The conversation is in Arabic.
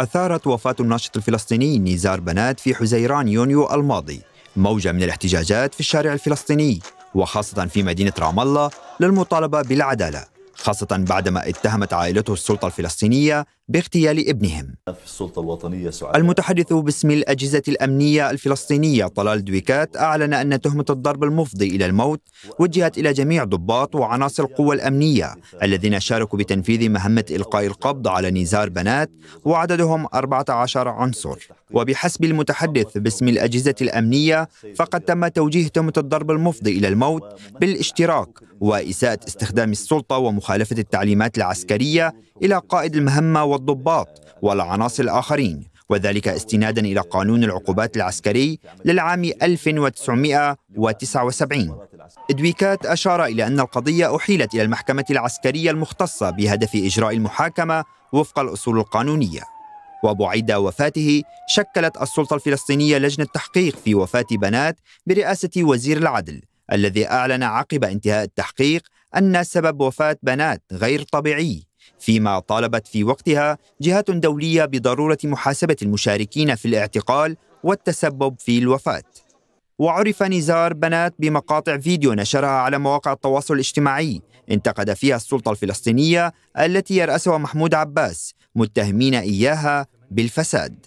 أثارت وفاة الناشط الفلسطيني نزار بنات في حزيران يونيو الماضي موجة من الاحتجاجات في الشارع الفلسطيني وخاصة في مدينة رام الله للمطالبة بالعدالة خاصة بعدما اتهمت عائلته السلطة الفلسطينية باغتيال ابنهم. المتحدث باسم الأجهزة الأمنية الفلسطينية طلال دويكات أعلن أن تهمة الضرب المفضي إلى الموت وجهت إلى جميع ضباط وعناصر القوى الأمنية الذين شاركوا بتنفيذ مهمة إلقاء القبض على نزار بنات وعددهم 14 عنصر وبحسب المتحدث باسم الأجهزة الأمنية فقد تم توجيه تهمة الضرب المفضي إلى الموت بالاشتراك وإساءة استخدام السلطة ومخالفة التعليمات العسكرية إلى قائد المهمة والضباط والعناصر الآخرين وذلك استنادا إلى قانون العقوبات العسكري للعام 1979 إدويكات أشار إلى أن القضية أحيلت إلى المحكمة العسكرية المختصة بهدف إجراء المحاكمة وفق الأصول القانونية. وبعيد وفاته شكلت السلطة الفلسطينية لجنة تحقيق في وفاة بنات برئاسة وزير العدل الذي أعلن عقب انتهاء التحقيق أن سبب وفاة بنات غير طبيعي فيما طالبت في وقتها جهات دولية بضرورة محاسبة المشاركين في الاعتقال والتسبب في الوفاة. وعرف نزار بنات بمقاطع فيديو نشرها على مواقع التواصل الاجتماعي انتقد فيها السلطة الفلسطينية التي يرأسها محمود عباس متهمين إياها بالفساد.